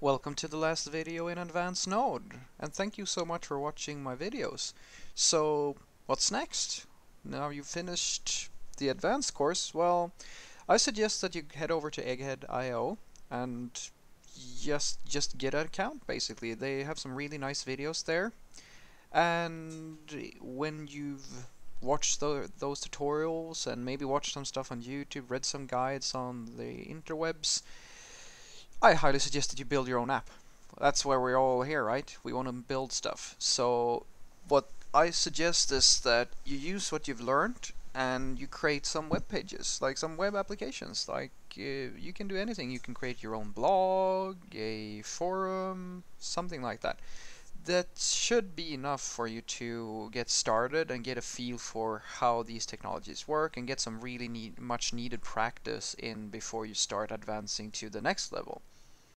Welcome to the last video in Advanced Node, and thank you so much for watching my videos. So, what's next? Now you've finished the advanced course, well, I suggest that you head over to egghead.io and just just get an account basically. They have some really nice videos there. And when you've watched the, those tutorials and maybe watched some stuff on YouTube, read some guides on the interwebs, I highly suggest that you build your own app. That's why we're all here, right? We want to build stuff. So what I suggest is that you use what you've learned and you create some web pages, like some web applications. Like uh, you can do anything. You can create your own blog, a forum, something like that. That should be enough for you to get started and get a feel for how these technologies work and get some really need, much needed practice in before you start advancing to the next level.